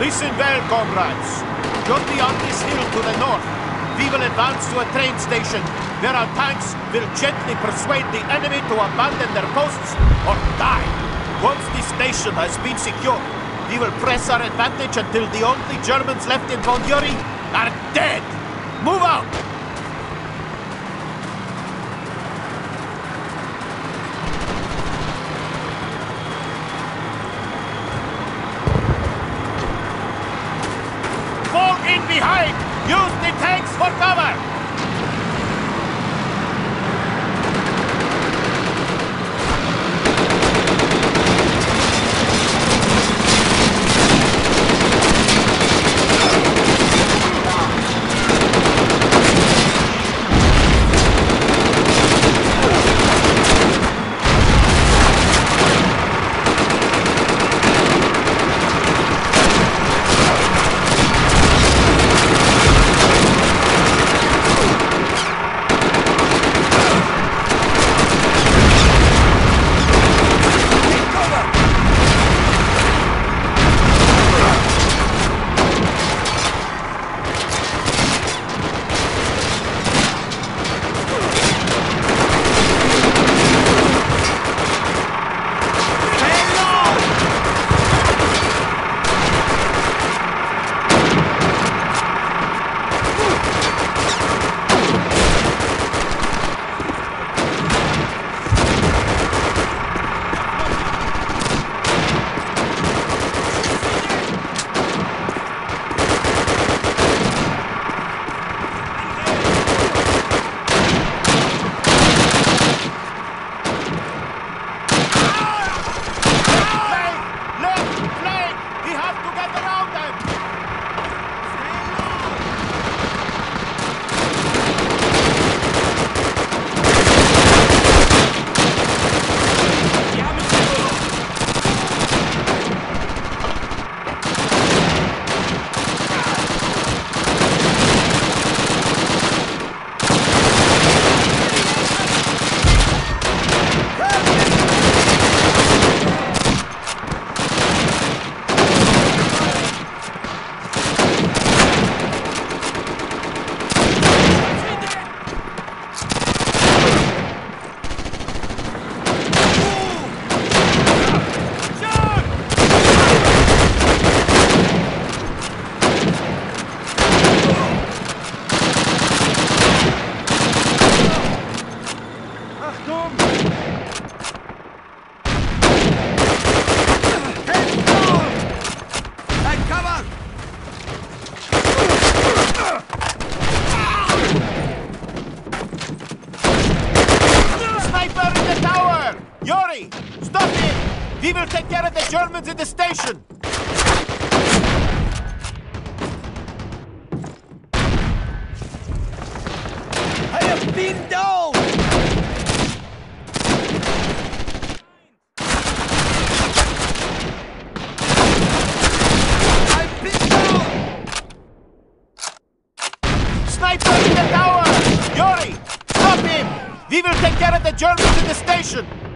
Listen well, comrades. Just beyond this hill to the north, we will advance to a train station where our tanks will gently persuade the enemy to abandon their posts or die. Once the station has been secured, we will press our advantage until the only Germans left in Von are dead. Move out! Use the tanks for cover! Yuri! Stop him! We will take care of the Germans in the station! I have been down! I've been down! Sniper in the tower! Yuri! Stop him! We will take care of the Germans in the station!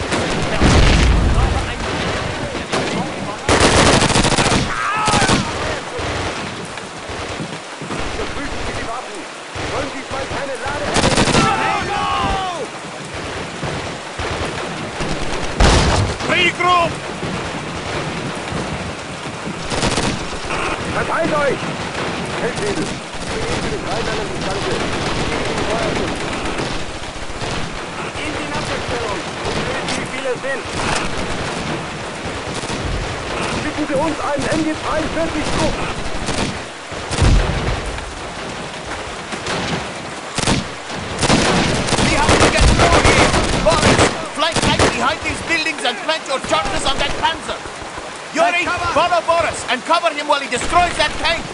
Thank you. Yuri, follow Boris and cover him while he destroys that tank!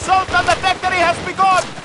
assault on the factory has begun!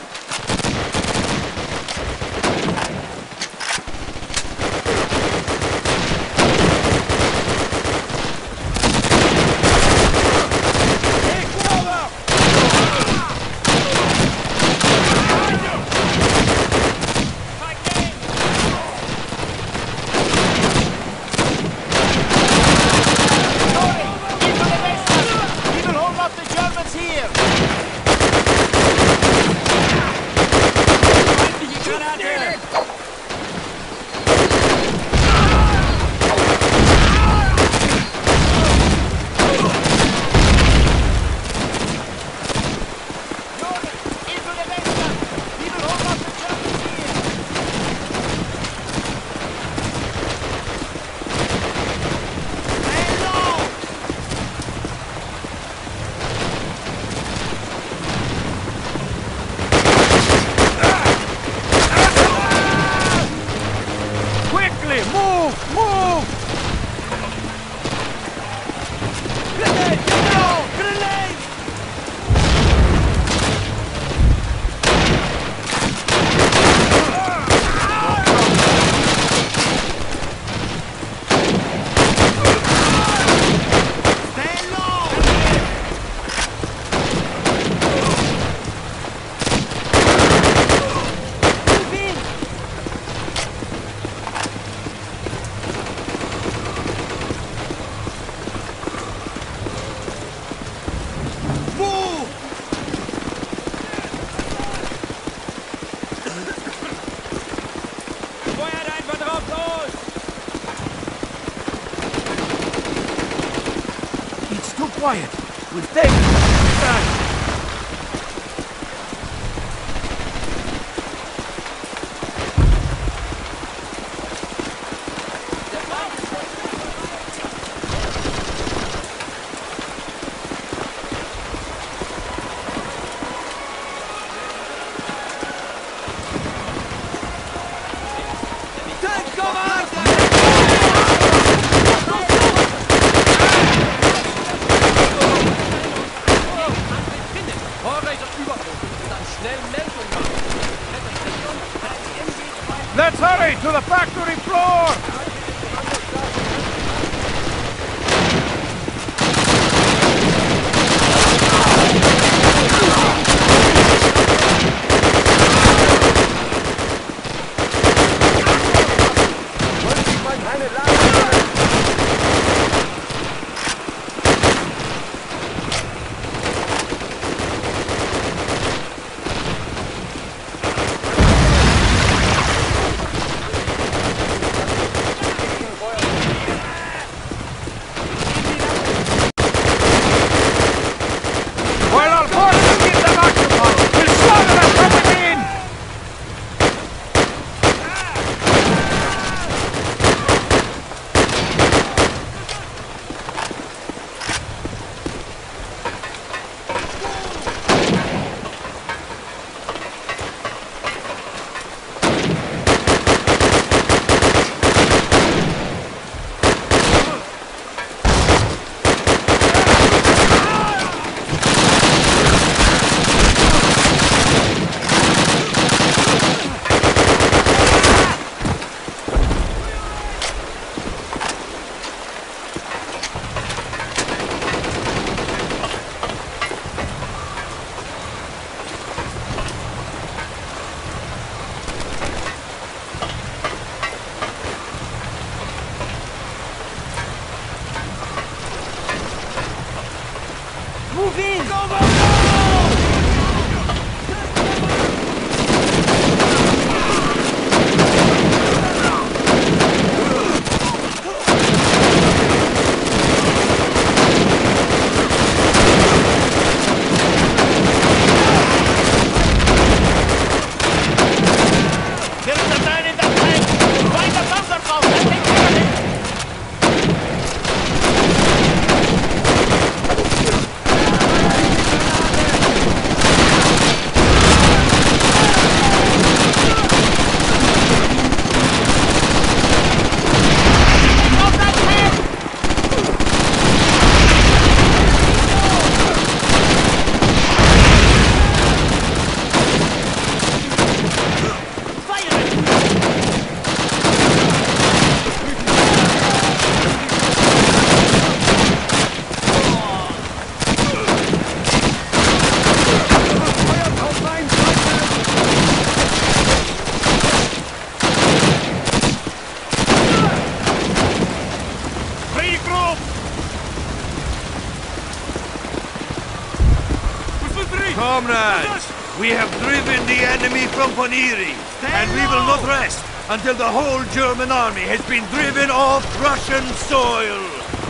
Komponieri, and we will not rest until the whole German army has been driven off Russian soil.